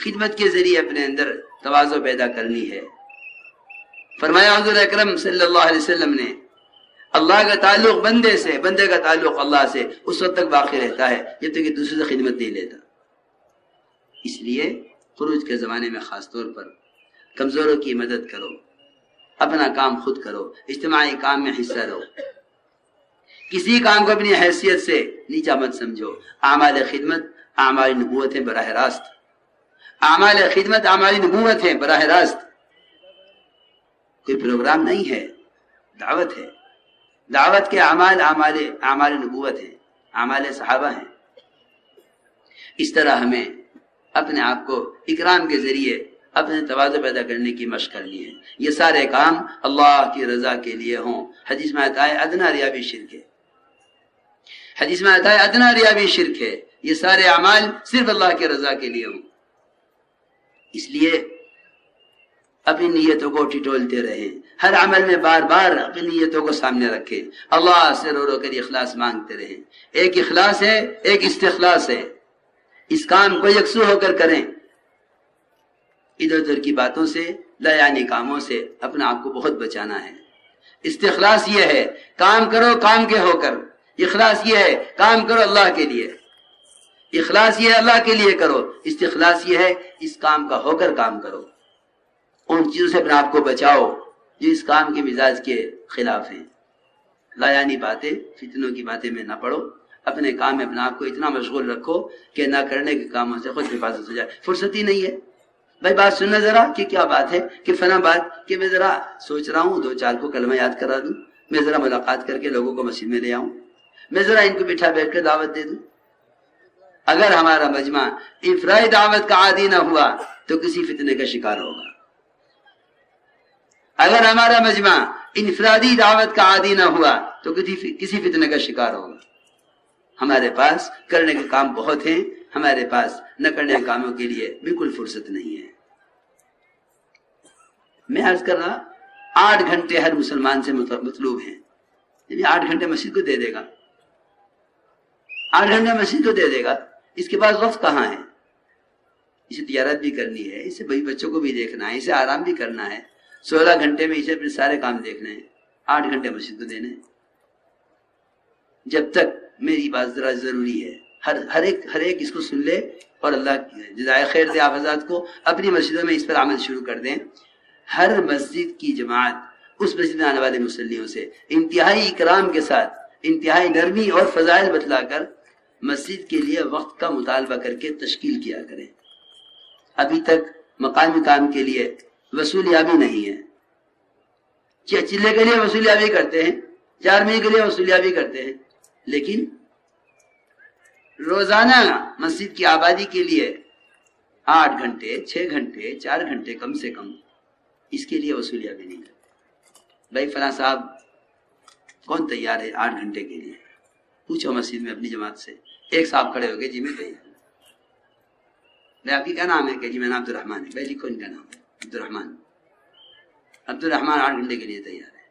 खिदमत के ज़रिए अपने अंदर तवाज़ो पैदा करनी है। फरमाया, हजूर सल्लाम ने, अल्लाह का ताल्लुक बंदे से, बंदे का ताल्लुक अल्लाह से, उस वक्त तक बाकी रहता है जब तक कि दूसरे से खिदमत नहीं लेता। इसलिए खरूज के ज़माने में ख़ास तौर पर कमज़ोरों की मदद करो, अपना काम खुद करो, इज्तमाही काम में हिस्सा लो। किसी काम को अपनी हैसियत से नीचा मत समझो। आमाल खिदमत आमाल नबूत बरह रास्त। आमाल खिदमत, आमाल नबूत है, बरह रास्त। कोई प्रोग्राम नहीं है, दावत है। दावत के अमाल आमाल आमाल नबूत है, आमाल सहाबा है। इस तरह हमें अपने आप को इकराम के ज़रिए अपने तवाज़ पैदा करने की मश करनी है। ये सारे काम अल्लाह की रजा के लिए हों। हदीस में आता है अदना रिया भी शिरक है। हदीस में आता है अदना रिया भी शिरक है। ये सारे अमाल सिर्फ़ अल्लाह के रजा के लिए हों। इसलिए अपनी नीयतों को टिटोलते रहे। हर अमल में बार बार अपनी नीयतों को सामने रखे। अल्लाह से रो रो कर इखलास मांगते रहे। एक इखलास है, एक इस्तेखलास है। इस काम को यकसू होकर करें। इधर उधर की बातों से लयानी कामों से अपने आप को बहुत बचाना है। इस्तेखलास ये है, काम करो, काम के होकर। इखलास ये है, काम करो अल्लाह के लिए। इखलास ये अल्लाह के लिए करो। इस्तेखलास ये है, इस काम का होकर काम करो। उन चीज़ों से अपने आप को बचाओ, जो इस काम के मिजाज के खिलाफ हैं। लायानी बातें, फितनों की बातें में ना पढ़ो। अपने काम में अपने आप को इतना मशगूल रखो कि ना करने के कामों से खुद हिफाजत हो जाए। फुर्सत ही नहीं है। भाई, बात सुनना जरा कि क्या बात है, कि फना बात, कि मैं जरा सोच रहा हूँ, दो चार को कलमा याद करा दूँ। मैं जरा मुलाकात करके लोगों को मस्जिद में ले आऊँ। मैं जरा इनको बिठा बैठ कर दावत दे दूँ। अगर हमारा मजमा इफ्राई दावत का आदि ना हुआ तो किसी फितने का शिकार होगा। अगर हमारा मजमा इनफरादी दावत का आदि ना हुआ तो किसी किसी फितने का शिकार होगा। हमारे पास करने के काम बहुत हैं, हमारे पास न करने के कामों के लिए बिल्कुल फुर्सत नहीं है। मैं अर्ज़ कर रहा, आठ घंटे हर मुसलमान से मतलूब हैं। आठ घंटे मस्जिद को दे देगा। आठ घंटे मस्जिद को दे देगा। इसके पास वक्त कहाँ है? इसे तजारत भी करनी है, इसे भाई बच्चों को भी देखना है, इसे आराम भी करना है। सोलह घंटे में इसे अपने सारे काम देखने हैं, आठ घंटे मस्जिद को देने जब तक मेरी बात जरा ज़रूरी है, हर हर एक हर एक इसको सुन ले और अल्लाह जजाय खैर दे आप आज़ाद को अपनी मस्जिदों में इस पर अमल शुरू कर दें। हर मस्जिद की जमात उस मस्जिद में आने वाले मुसलियों से इंतहाई इकराम के साथ, इंतहाई नरमी और फजाइल बतलाकर मस्जिद के लिए वक्त का मुतालबा करके तश्कील किया करें। अभी तक मकामी काम के लिए वसूलियाबी नहीं है। चिल्ले के लिए वसूलियाबी करते हैं? चार महीने के लिए वसूलियाबी करते हैं। लेकिन रोज़ाना मस्जिद की आबादी के लिए आठ घंटे, छह घंटे, चार घंटे कम से कम इसके लिए वसूलियाबी नहीं करते। भाई फला साहब, कौन तैयार है आठ घंटे के लिए? पूछो मस्जिद में अपनी जमात से। एक साहब खड़े हो गए जी, मैं तैयार भाई आपकी क्या नाम है? कि जी, मेरा नाम अब्दुलरहमान है। भाई लिखो इनका नाम अब्दुलरहमान। अब्दुलरहमान आठ घंटे के लिए तैयार है।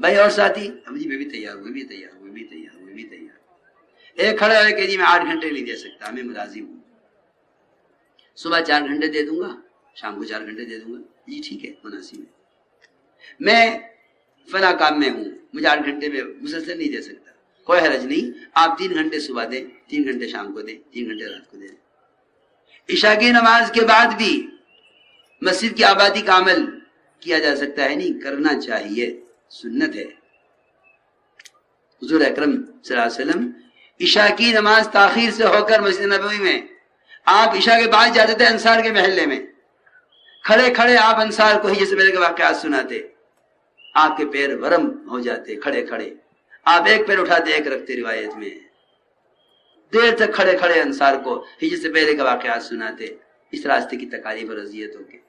भाई, और साथी? अब जी, मैं भी तैयार हूँ भी तैयार हूँ भी तैयार हूँ भी तैयार एक खड़ा है कि जी, मैं आठ घंटे नहीं दे सकता, मैं मुलाजिम हूँ। सुबह चार घंटे दे दूँगा, शाम को चार घंटे दे दूँगा। जी, ठीक है मुनासिब है। मैं फला काम में हूँ, मुझे आठ घंटे में मुसलसल नहीं दे सकता। कोई हरज नहीं। आप तीन घंटे सुबह दें, तीन घंटे शाम को दें, तीन घंटे रात को दें। ईशा की नमाज़ के बाद भी मस्जिद की आबादी का अमल किया जा सकता है नहीं, करना चाहिए। सुन्नत है। हजूर अक्रम वसल्लम ईशा की नमाज़ ताखिर से होकर मस्जिद नबी में, आप ईशा के बाद जाते थे अंसार के महल्ले में। खड़े खड़े आप अंसार को ही जैसे मेरे के वाकत सुनाते। आपके पैर वरम हो जाते, खड़े खड़े। आप एक पैर उठाते एक रखते रिवायत में। देर तक खड़े खड़े अंसार को हिजत से पहले का वाकत सुनाते, इस रास्ते की तकालीफ और अजियत होगी।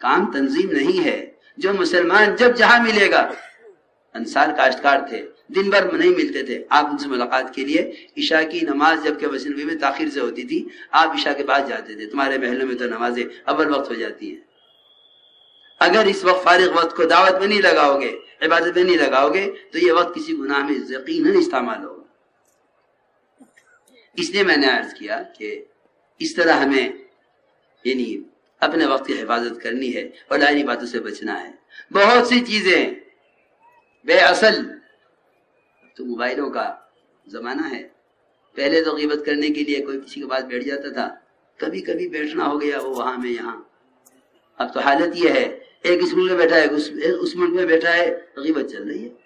काम तंजीम नहीं है, जो मुसलमान जब जहाँ मिलेगा। अंसार काश्तकार थे, दिन भर नहीं मिलते थे। आप उनसे मुलाकात के लिए ईशा की नमाज़ जबकि वसनवी में ताखिर से होती थी, आप ईशा के बाद जाते थे। तुम्हारे महलों में तो नमाजें अव्वल वक्त हो जाती है। अगर इस वक्त फारिग वक्त को दावत में नहीं लगाओगे इबादत में नहीं लगाओगे तो ये वक्त किसी गुनाह में यकीन इस्तेमाल होगा। इसलिए मैंने अर्ज़ किया कि इस तरह हमें, यानी अपने वक्त की हिफाजत करनी है और लाइनी बातों से बचना है। बहुत सी चीज़ें, बेअसल तो मोबाइलों का जमाना है। पहले तो गिबत करने के लिए कोई किसी के पास बैठ जाता था कभी कभी बैठना हो गया, वो वहाँ में यहाँ। अब तो हालत यह है एक इस मुल्क में बैठा है उस, उस मुल्क में बैठा है गिबत चल रही है।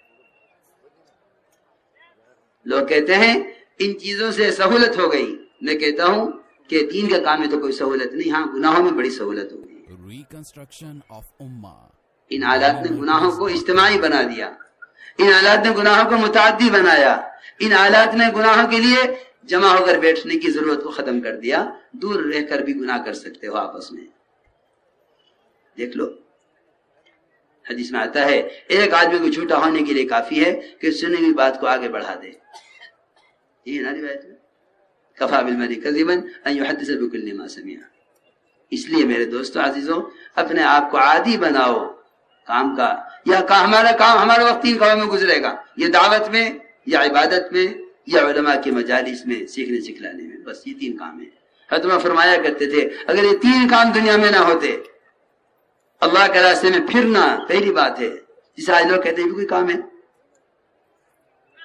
लोग कहते हैं इन चीज़ों से सहूलत हो गई। मैं कहता हूँ कि दीन का काम में तो कोई सहूलत नहीं हाँ गुनाहों में बड़ी सहूलत हो गई। रिकंस्ट्रक्शन ऑफ़ उम्मा इन आलात ने गुनाहों को इज्तमाही बना दिया। इन आलात ने गुनाहों को मुतादी बनाया। इन आलात ने गुनाहों के लिए जमा होकर बैठने की ज़रूरत को खत्म कर दिया। दूर रहकर भी गुनाह कर सकते हो आपस में। देख लो। हदीस में आता है, एक आदमी को झूठा होने के लिए काफ़ी है कि सुनी हुई बात को आगे बढ़ा दे। ये ना रिवायत में कफा बिलमरी कजीबन मा समिया। इसलिए मेरे दोस्तों, अजीजों, अपने आप को आदि बनाओ काम का, या का हमारा काम हमारा वक्त तीन कामों में गुजरेगा। ये दावत में, या इबादत में, या उलमा के मजालिस में, सीखने सिखलाने में। बस ये तीन काम है। हतमा फरमाया करते थे, अगर ये तीन काम दुनिया में ना होते अल्लाह के रास्ते में फिरना पहली बात है। जिसे आज लोग कहते हैं भी कोई काम है?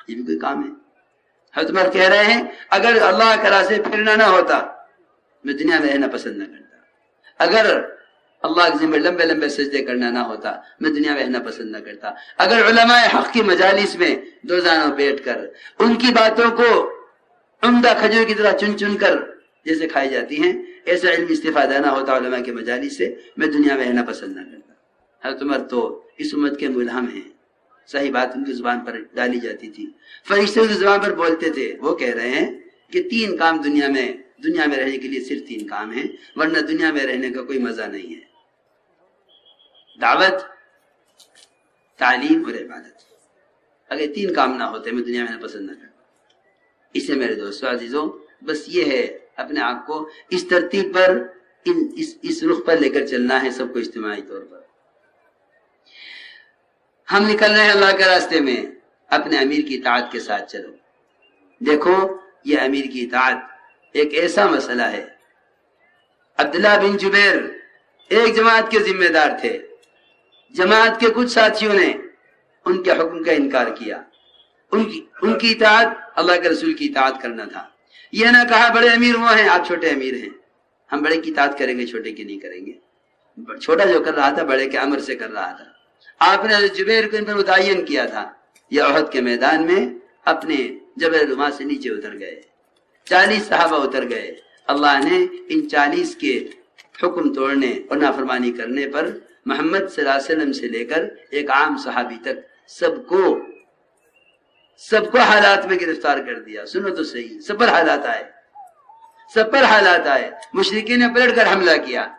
ये भी कोई काम है? हजमत कह रहे हैं, अगर अल्लाह के रास्ते फिरना ना होता, मैं दुनिया में रहना पसंद ना करता। अगर अल्लाह के जिम्मे लंबे लंबे सजदे करना ना होता, मैं दुनिया में रहना पसंद ना करता। अगर हक की मजालिस में दो जानों बैठ कर, उनकी बातों को उमदा खजूर की तरह चुन चुन कर, जैसे खाई जाती हैं ऐसा इल्म इस्तीफादा ना होता उलमा की मजालिस से, मैं दुनिया में रहना पसंद ना करता। हर उमर तो इस उम्मत के मुलहम है। सही बात उनकी ज़ुबान पर डाली जाती थी। फरिश्ते उनकी ज़ुबान पर बोलते थे, वो कह रहे हैं कि तीन काम दुनिया में दुनिया में रहने के लिए सिर्फ़ तीन काम है, वरना दुनिया में रहने का कोई मज़ा नहीं है। दावत, तालीम और इबादत। अगर तीन काम ना होते, मैं दुनिया में पसंद ना करता। इसे मेरे दोस्तों, अजीजों, बस ये है अपने आप को इस तरतीब पर, इन, इस इस रुख पर लेकर चलना है सबको इज्तमाही तौर पर। हम निकल रहे हैं अल्लाह के रास्ते में, अपने अमीर की इतात के साथ चलो। देखो, ये अमीर की इतात एक ऐसा मसला है। अब्दुल्ला बिन जुबैर एक जमात के जिम्मेदार थे। जमात के कुछ साथियों ने उनके हुक्म का इनकार किया। उनकी उनकी इतात अल्लाह के रसूल की इतात करना था। यह ना कहा, बड़े अमीर वो हैं, आप छोटे अमीर हैं। हम बड़े की इतात करेंगे, छोटे की नहीं करेंगे। छोटा जो कर रहा था, बड़े के अमर से कर रहा था। आपने जुबैर को इन पर मुतन किया था। यह अहद के मैदान में अपने जबल रुमा से नीचे उतर गए। चालीस साहबा उतर गए। अल्लाह ने इन चालीस के हुक्म तोड़ने और नाफरमानी करने पर मोहम्मद वसल्लम से लेकर एक आम सहाबी तक सबको सबको हालात में गिरफ़्तार कर दिया। सुनो तो सही, सब पर हालात आए। सब पर हालात आए। मुशरकी ने पलट कर हमला किया।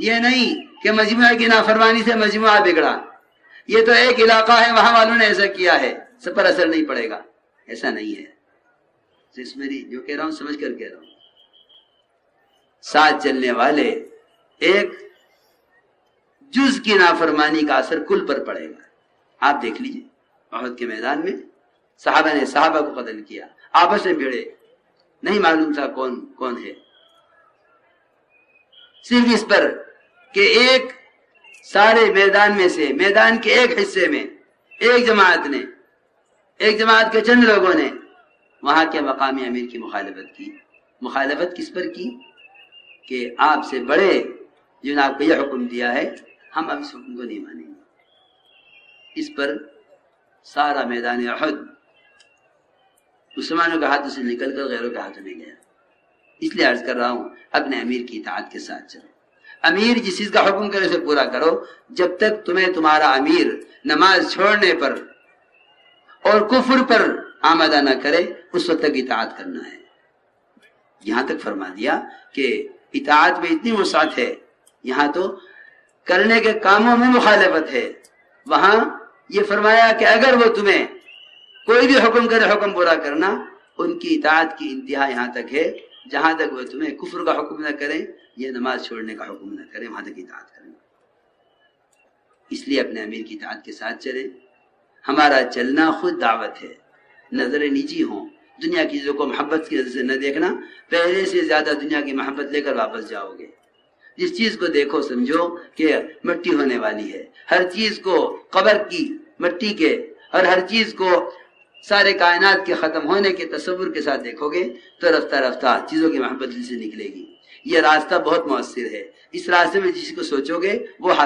ये नहीं कि मजमुआ की नाफरमानी से मजमुआ बिगड़ा। ये तो एक इलाका है, वहाँ वालों ने ऐसा किया है। सब पर असर नहीं पड़ेगा। ऐसा नहीं है। तो मेरी जो कह रहा हूँ, समझ कर कह रहा हूँ। साथ चलने वाले एक जुज की नाफरमानी का असर कुल पर पड़ेगा। आप देख लीजिए। बहुत के मैदान में साहबा ने साहबा को कतल किया। आपस में भिड़े। नहीं मालूम था कौन कौन है। सिर्फ़ इस पर कि एक सारे मैदान में से, मैदान के एक हिस्से में, एक जमात ने, एक जमात के चंद लोगों ने वहाँ के मकामी अमीर की मुखालफत की। मुखालफत किस पर की? कि आपसे बड़े जिन्होंने आपको यह हुक्म दिया है, हम अब इस हुक्म को नहीं मानेंगे। इस पर सारा मैदान अहद मुसलमानों के हाथों से निकलकर गैरों के हाथों में गया। इसलिए अर्ज़ कर रहा हूँ, अपने अमीर की इतात के साथ चलो। अमीर जिस चीज़ का हुक्म करे उसे पूरा करो। जब तक तुम्हें तुम्हारा अमीर नमाज़ छोड़ने पर और कुफर पर आमदा न करे, उस वक्त तक इतात करना है। यहाँ तक फरमा दिया कि इतात में इतनी वसात है। यहाँ तो करने के कामों में मुखालफत है। वहाँ ये फरमाया कि अगर वो तुम्हें कोई भी हुक्म करे, हुक्म पूरा करना, उनकी इतात की इंतहा यहाँ तक है। जहाँ तक वो तुम्हें कुफर का हुक्म न करें, ये नमाज़ छोड़ने का हुक्म न करें, वहाँ तक इतात करें। इसलिए अपने अमीर की इतात के साथ चले। हमारा चलना खुद दावत है। नज़र निजी हो। दुनिया की चीज़ों को मोहब्बत की नज़र से न देखना। पहले से ज़्यादा दुनिया की मोहब्बत लेकर वापस जाओगे। जिस चीज़ को देखो, समझो कि मिट्टी होने वाली है। हर चीज़ को कबर की मिट्टी के और हर चीज़ को सारे कायनात के खत्म होने के तस्वुर के साथ देखोगे तो रफ्ता रफ्ता चीज़ों की मोहब्बत से निकलेगी। ये रास्ता बहुत मौसर है। इस रास्ते में जिसको सोचोगे वो